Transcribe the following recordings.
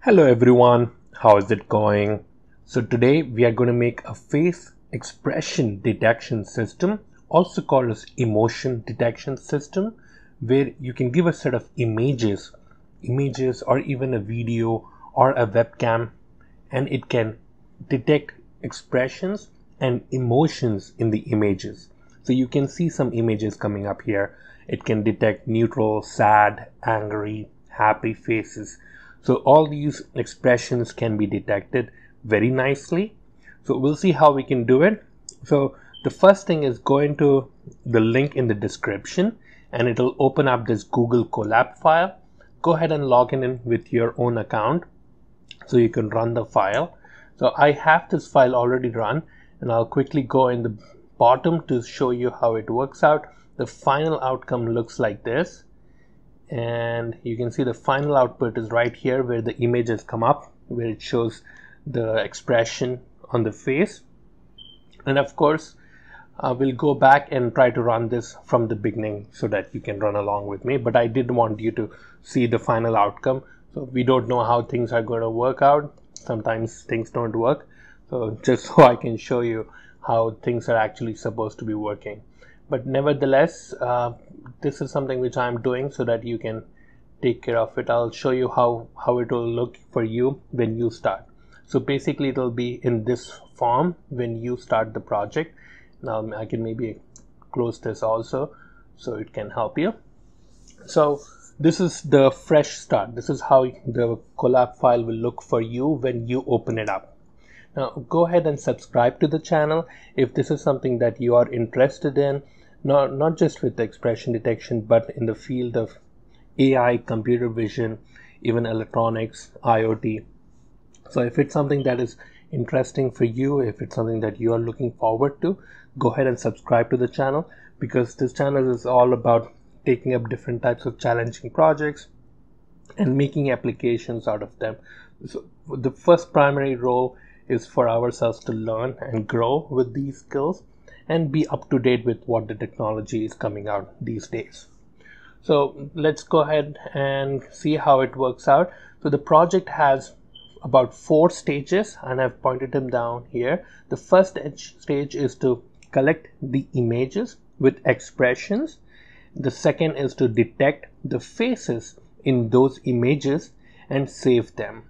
Hello everyone, how is it going? So today we are going to make a face expression detection system, also called as emotion detection system, where you can give a set of images, images or even a video or a webcam and it can detect expressions and emotions in the images. So you can see some images coming up here. It can detect neutral, sad, angry, happy faces so all these expressions can be detected very nicely. So we'll see how we can do it. So the first thing is go into the link in the description and it'll open up this Google Colab file. Go ahead and log in with your own account so you can run the file. So I have this file already run and I'll quickly go in the bottom to show you how it works out. The final outcome looks like this and you can see the final output is right here where the image has come up where it shows the expression on the face. And of course uh, we'll go back and try to run this from the beginning so that you can run along with me. But I did want you to see the final outcome. So we don't know how things are going to work out. Sometimes things don't work. So just so I can show you how things are actually supposed to be working. But nevertheless uh, this is something which I'm doing so that you can take care of it. I'll show you how how it will look for you when you start. So basically it will be in this form when you start the project. Now I can maybe close this also so it can help you. So this is the fresh start. This is how the Colab file will look for you when you open it up. Now go ahead and subscribe to the channel if this is something that you are interested in not, not just with expression detection, but in the field of AI, computer vision, even electronics, IoT. So if it's something that is interesting for you, if it's something that you are looking forward to, go ahead and subscribe to the channel because this channel is all about taking up different types of challenging projects and making applications out of them. So the first primary role is for ourselves to learn and grow with these skills and be up to date with what the technology is coming out these days. So let's go ahead and see how it works out. So the project has about four stages and I've pointed them down here. The first stage is to collect the images with expressions. The second is to detect the faces in those images and save them.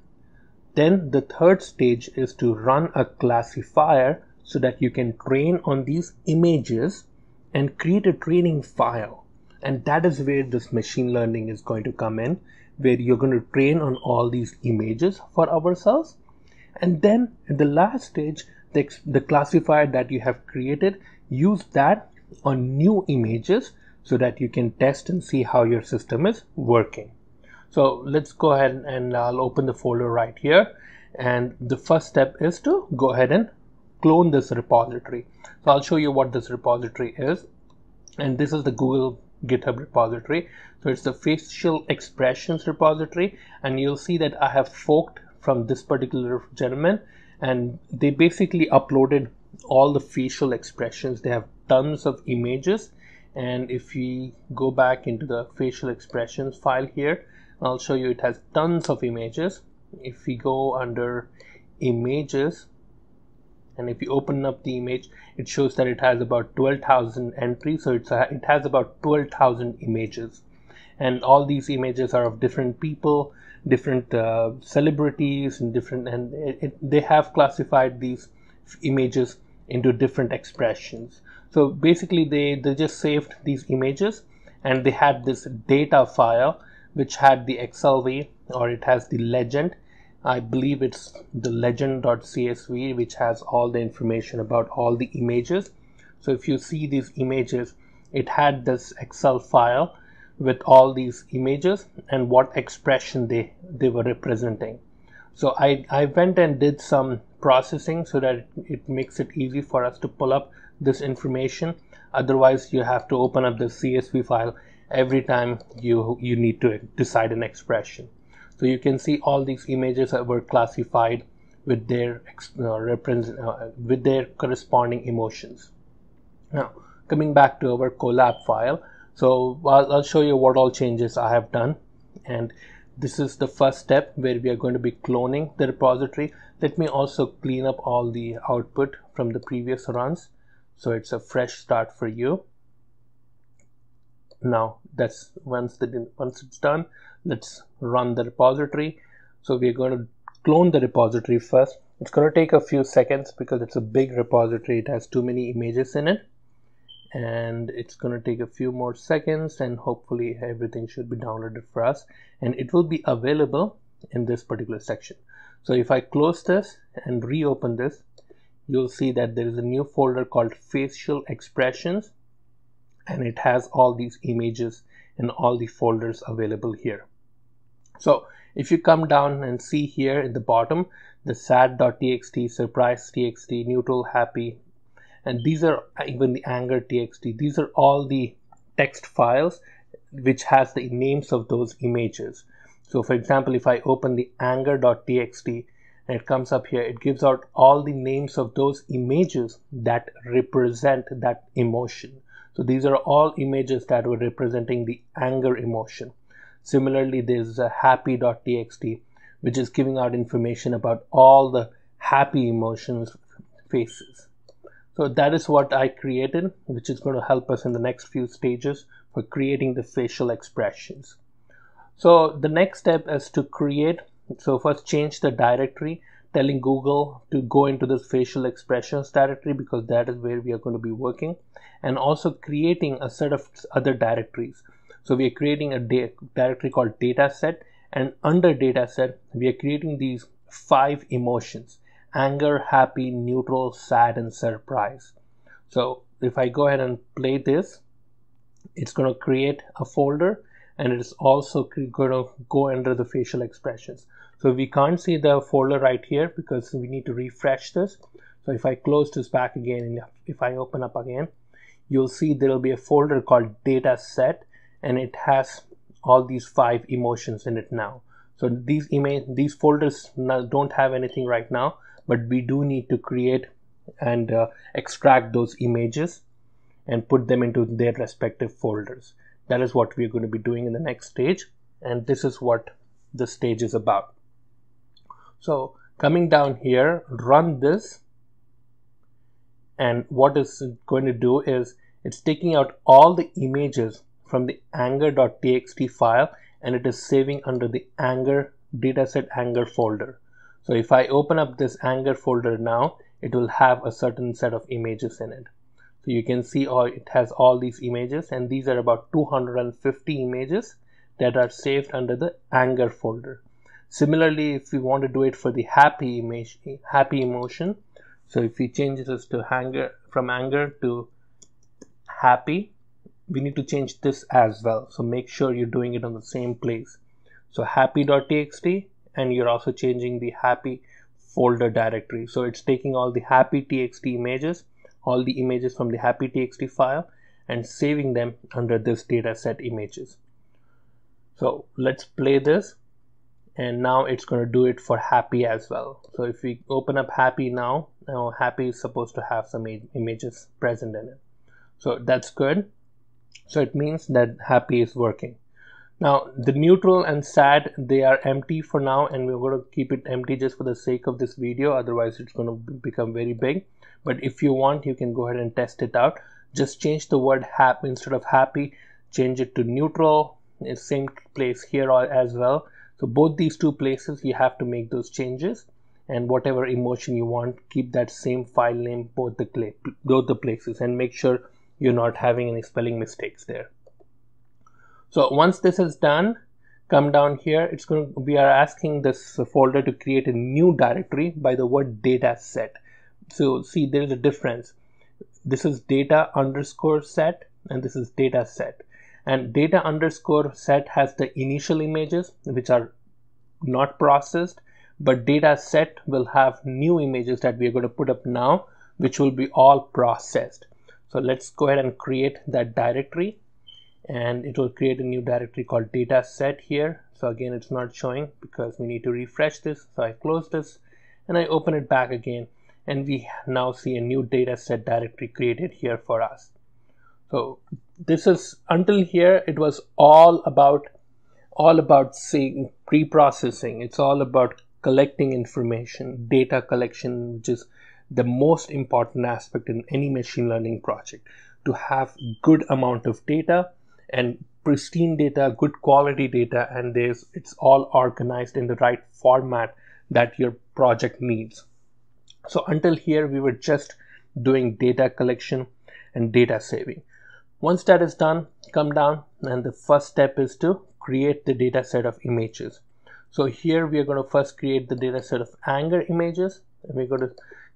Then the third stage is to run a classifier so that you can train on these images and create a training file. And that is where this machine learning is going to come in, where you're going to train on all these images for ourselves. And then at the last stage, the, the classifier that you have created, use that on new images so that you can test and see how your system is working. So let's go ahead and I'll open the folder right here. And the first step is to go ahead and clone this repository. So I'll show you what this repository is. And this is the Google GitHub repository. So it's the facial expressions repository. And you'll see that I have forked from this particular gentleman. And they basically uploaded all the facial expressions. They have tons of images. And if we go back into the facial expressions file here, I'll show you it has tons of images. If we go under images, and if you open up the image it shows that it has about 12,000 entries. So it's a, it has about 12,000 images. And all these images are of different people different uh, celebrities and different and it, it, they have classified these images into different expressions. So basically they they just saved these images and they had this data file which had the xlv or it has the legend I believe it's the legend.csv which has all the information about all the images. So if you see these images, it had this Excel file with all these images and what expression they, they were representing. So I, I went and did some processing so that it makes it easy for us to pull up this information. Otherwise, you have to open up the CSV file every time you, you need to decide an expression. So you can see all these images were classified with their uh, uh, with their corresponding emotions. Now coming back to our Colab file, so I'll, I'll show you what all changes I have done. And this is the first step where we are going to be cloning the repository let me also clean up all the output from the previous runs so it's a fresh start for you now that's once the once it's done let's run the repository. So we're going to clone the repository first. It's going to take a few seconds because it's a big repository. It has too many images in it. And it's going to take a few more seconds and hopefully everything should be downloaded for us. And it will be available in this particular section. So if I close this and reopen this you'll see that there is a new folder called facial expressions. And it has all these images and all the folders available here so if you come down and see here in the bottom the sad.txt surprise.txt neutral happy and these are even the anger txt. These are all the text files which has the names of those images. So for example if i open the anger.txt and it comes up here it gives out all the names of those images that represent that emotion. So these are all images that were representing the anger emotion similarly there's a happy.txt which is giving out information about all the happy emotions faces so that is what I created, which is going to help us in the next few stages for creating the facial expressions. So the next step is to create, so first change the directory, telling Google to go into this facial expressions directory because that is where we are going to be working and also creating a set of other directories. So we are creating a directory called dataset and under dataset, we are creating these five emotions anger, happy, neutral, sad, and surprise. So if I go ahead and play this, it's going to create a folder and it is also going to go under the facial expressions. So we can't see the folder right here because we need to refresh this. So if I close this back again and if I open up again, you'll see there will be a folder called data set and it has all these five emotions in it now. So these image these folders don't have anything right now, but we do need to create and uh, extract those images and put them into their respective folders. That is what we're going to be doing in the next stage and this is what the stage is about. So coming down here, run this and what it's going to do is it's taking out all the images from the anger.txt file and it is saving under the anger dataset anger folder. So if I open up this anger folder now, it will have a certain set of images in it. So you can see all it has all these images and these are about 250 images that are saved under the anger folder. Similarly, if we want to do it for the happy image, happy emotion, so if we change this to anger from anger to happy, we need to change this as well. So make sure you're doing it on the same place. So happy.txt and you're also changing the happy folder directory. So it's taking all the happy txt images all the images from the happy txt file and saving them under this dataset images. So let's play this and now it's going to do it for happy as well. So if we open up happy now now happy is supposed to have some images present in it. So that's good so it means that happy is working now the neutral and sad, they are empty for now and we're going to keep it empty just for the sake of this video. Otherwise it's going to become very big. But if you want, you can go ahead and test it out. Just change the word happy instead of happy, change it to neutral. It's same place here as well. So both these two places, you have to make those changes and whatever emotion you want, keep that same file name both the, both the places and make sure you're not having any spelling mistakes there. So once this is done, come down here, it's going to, we are asking this folder to create a new directory by the word data set. So see, there is a difference. This is data underscore set and this is data set. And data underscore set has the initial images which are not processed, but data set will have new images that we are going to put up now, which will be all processed. So let's go ahead and create that directory. And it will create a new directory called data set here. So again it's not showing because we need to refresh this. So I close this and I open it back again. And we now see a new data set directory created here for us. So this is until here it was all about all about seeing pre-processing. It's all about collecting information data collection which is the most important aspect in any machine learning project to have good amount of data and pristine data good quality data and there's it's all organized in the right format that your project needs. So until here we were just doing data collection and data saving. Once that is done come down and the first step is to create the data set of images. So here we are going to first create the data set of anger images and we're going to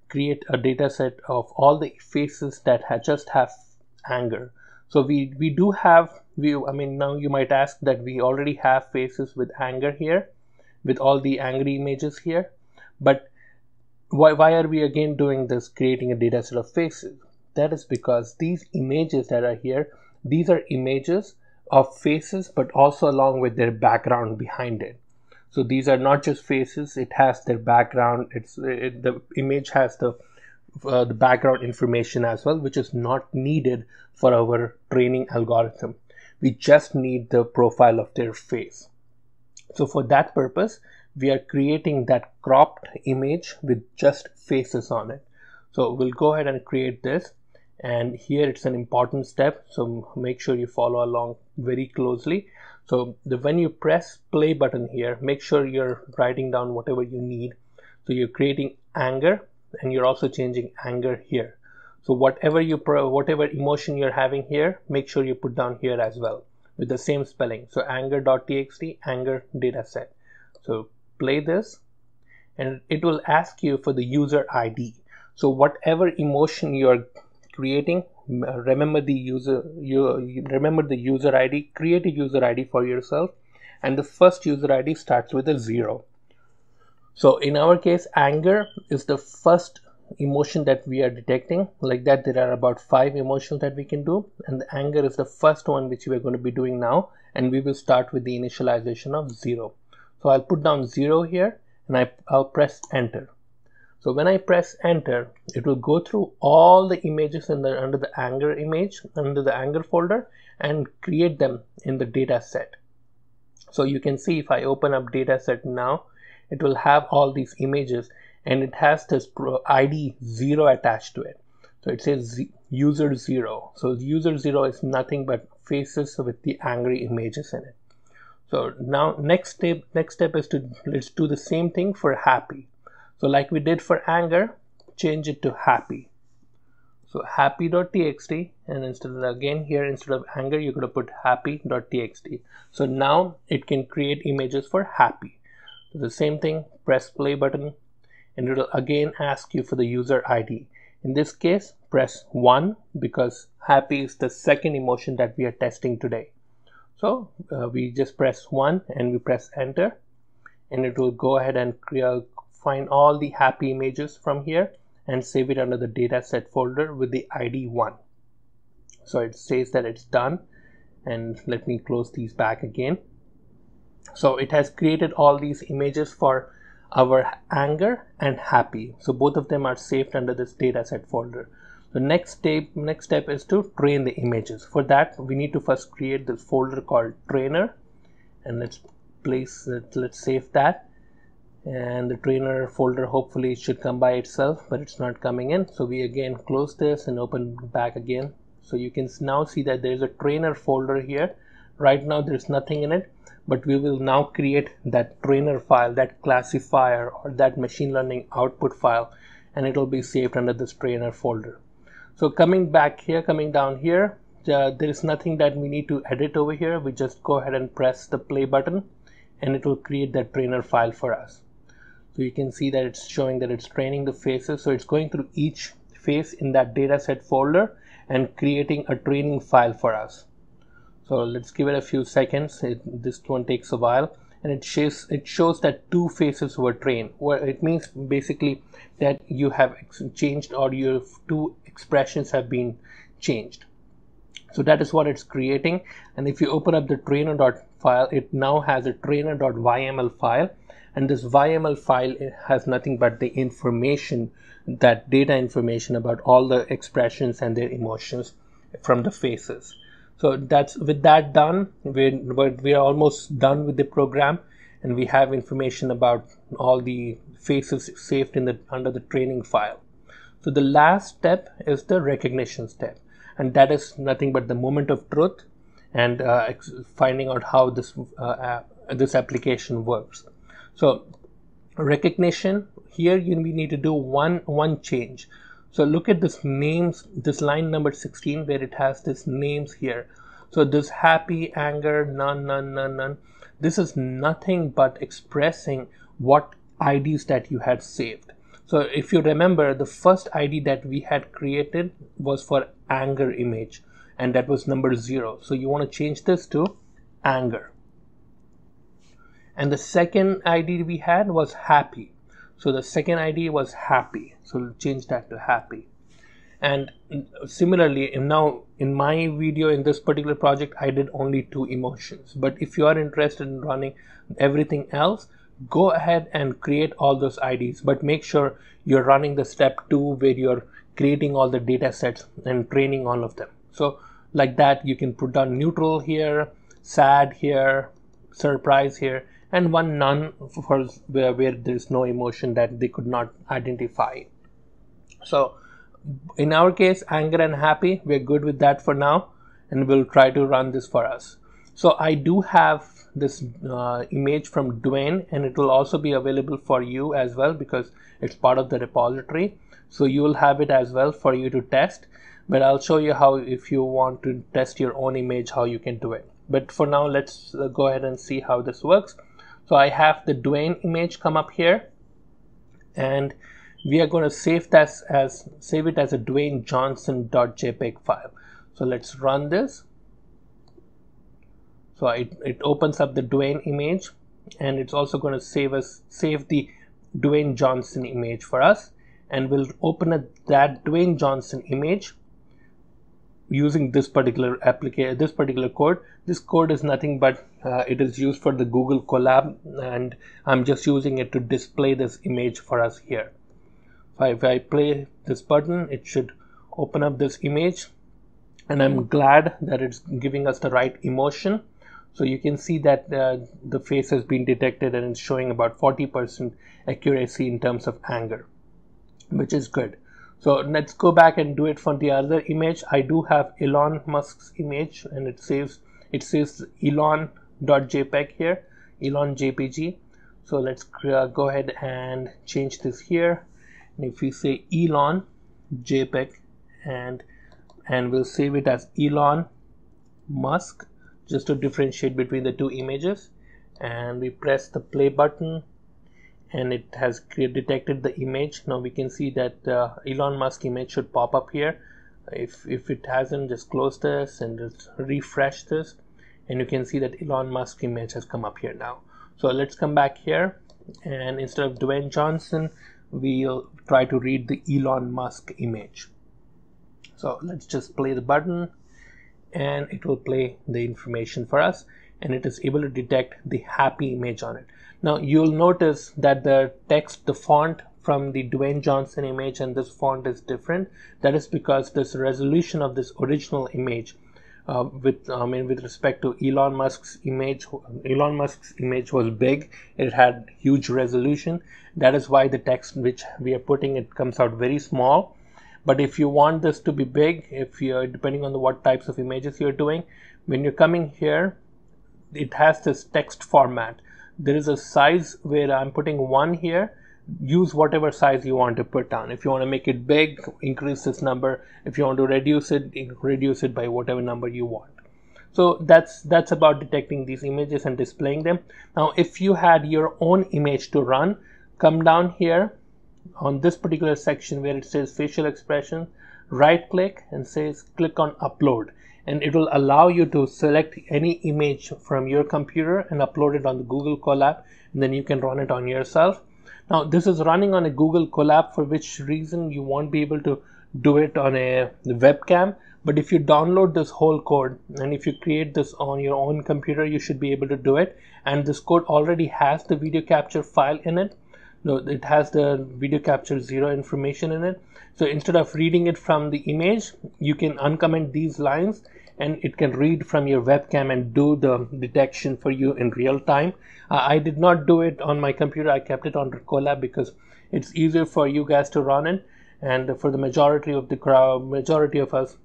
create a data set of all the faces that ha just have anger. So we we do have we i mean now you might ask that we already have faces with anger here with all the angry images here. But why, why are we again doing this creating a data set of faces? That is because these images that are here these are images of faces but also along with their background behind it so these are not just faces it has their background it's it, the image has the uh, the background information as well which is not needed for our training algorithm. We just need the profile of their face. So for that purpose we are creating that cropped image with just faces on it. So we'll go ahead and create this and here it's an important step so make sure you follow along very closely so the, when you press play button here make sure you're writing down whatever you need. So you're creating anger and you're also changing anger here. So whatever you whatever emotion you're having here make sure you put down here as well with the same spelling. So anger.txt anger dataset so play this and it will ask you for the user id so whatever emotion you're creating remember the user you, remember the user id create a user id for yourself and the first user id starts with a zero. So in our case anger is the first emotion that we are detecting. Like that there are about five emotions that we can do and the anger is the first one which we are going to be doing now and we will start with the initialization of zero. So i'll put down zero here and I, i'll press enter so when I press enter, it will go through all the images in the under the anger image, under the anger folder and create them in the data set. So you can see if I open up data set now, it will have all these images and it has this ID zero attached to it. So it says user zero. So user zero is nothing but faces with the angry images in it. So now next step next step is to let's do the same thing for happy. So like we did for anger, change it to happy. So happy.txt and instead of again here instead of anger you're going to put happy.txt. So now it can create images for happy. So the same thing press play button and it will again ask you for the user ID. In this case press 1 because happy is the second emotion that we are testing today. So uh, we just press 1 and we press enter and it will go ahead and create find all the happy images from here and save it under the dataset folder with the id 1 so it says that it's done and let me close these back again. So it has created all these images for our anger and happy. So both of them are saved under this dataset folder. The next step next step is to train the images. For that we need to first create this folder called trainer and let's place it let's save that and the trainer folder hopefully should come by itself but it's not coming in. So we again close this and open back again. So you can now see that there's a trainer folder here. Right now there's nothing in it but we will now create that trainer file that classifier or that machine learning output file and it will be saved under this trainer folder. So coming back here coming down here uh, there is nothing that we need to edit over here. We just go ahead and press the play button and it will create that trainer file for us so you can see that it's showing that it's training the faces. So it's going through each face in that dataset folder and creating a training file for us. So let's give it a few seconds. It, this one takes a while. And it shows it shows that two faces were trained. Well it means basically that you have changed or your two expressions have been changed. So that is what it's creating. And if you open up the trainer dot file it now has a trainer.yml file and this YML file has nothing but the information that data information about all the expressions and their emotions from the faces. So that's with that done we're, we are almost done with the program. And we have information about all the faces saved in the under the training file. So the last step is the recognition step. And that is nothing but the moment of truth and uh, finding out how this uh, this application works so recognition here you we need to do one one change. So look at this names this line number 16 where it has this names here. So this happy anger none none none none. This is nothing but expressing what IDs that you had saved. So if you remember the first ID that we had created was for anger image and that was number zero. So you want to change this to anger and the second id we had was happy. So the second id was happy. So we'll change that to happy. And similarly now in my video in this particular project i did only two emotions. But if you are interested in running everything else go ahead and create all those ids but make sure you're running the step two where you're creating all the data sets and training all of them. So like that you can put down neutral here sad here surprise here and one none for where, where there is no emotion that they could not identify. So in our case anger and happy we're good with that for now and we'll try to run this for us. So i do have this uh, image from Dwayne and it will also be available for you as well because it's part of the repository. So you will have it as well for you to test but I'll show you how if you want to test your own image how you can do it. But for now let's uh, go ahead and see how this works so I have the Dwayne image come up here. And we are going to save this as save it as a Dwayne Johnson.jpg file. So let's run this. So it, it opens up the Dwayne image. And it's also going to save us save the Dwayne Johnson image for us. And we'll open up that Dwayne Johnson image using this particular application this particular code. This code is nothing but uh, it is used for the google Colab and i'm just using it to display this image for us here. So if i play this button it should open up this image and i'm glad that it's giving us the right emotion. So you can see that uh, the face has been detected and it's showing about 40% accuracy in terms of anger which is good so let's go back and do it for the other image. I do have elon musk's image and it saves it says elon.jpg here elon jpg so let's uh, go ahead and change this here. And if we say elon jpeg and and we'll save it as elon musk just to differentiate between the two images. And we press the play button and it has detected the image. Now we can see that uh, Elon Musk image should pop up here. If, if it hasn't just close this and just refresh this and you can see that Elon Musk image has come up here now. So let's come back here and instead of Dwayne Johnson we'll try to read the Elon Musk image. So let's just play the button and it will play the information for us and it is able to detect the happy image on it now you'll notice that the text, the font from the Dwayne Johnson image and this font is different. That is because this resolution of this original image uh, with I mean with respect to Elon Musk's image Elon Musk's image was big. It had huge resolution. That is why the text which we are putting it comes out very small. But if you want this to be big if you're depending on the what types of images you're doing when you're coming here it has this text format there is a size where I'm putting one here. Use whatever size you want to put down if you want to make it big increase this number. If you want to reduce it reduce it by whatever number you want. So that's that's about detecting these images and displaying them. Now if you had your own image to run come down here on this particular section where it says facial expression right click and says click on upload and it will allow you to select any image from your computer and upload it on the Google Colab and then you can run it on yourself. Now this is running on a Google Colab for which reason you won't be able to do it on a webcam. But if you download this whole code and if you create this on your own computer you should be able to do it. And this code already has the video capture file in it no it has the video capture zero information in it so instead of reading it from the image you can uncomment these lines and it can read from your webcam and do the detection for you in real time. Uh, I did not do it on my computer. I kept it on Colab because it's easier for you guys to run it and for the majority of the crowd, majority of us,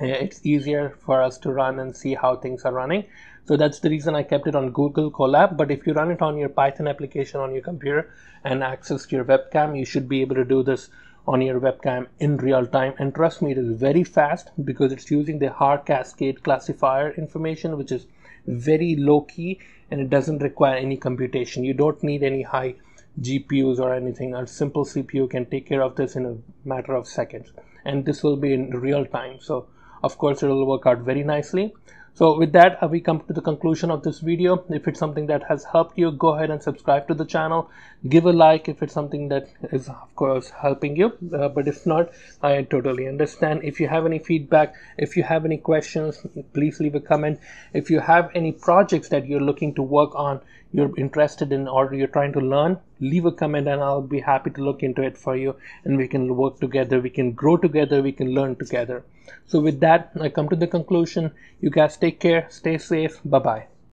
eh, it's easier for us to run and see how things are running. So that's the reason I kept it on Google Colab. But if you run it on your Python application on your computer and access your webcam, you should be able to do this on your webcam in real time. And trust me it is very fast because it's using the Haar cascade classifier information which is very low key and it doesn't require any computation. You don't need any high GPUs or anything. A simple CPU can take care of this in a matter of seconds. And this will be in real time. So of course it will work out very nicely so with that, uh, we come to the conclusion of this video. If it's something that has helped you, go ahead and subscribe to the channel. Give a like if it's something that is, of course, helping you. Uh, but if not, I totally understand. If you have any feedback, if you have any questions, please leave a comment. If you have any projects that you're looking to work on, you're interested in or you're trying to learn, leave a comment and I'll be happy to look into it for you and we can work together. We can grow together. We can learn together. So with that, I come to the conclusion. You guys take care, stay safe. Bye bye.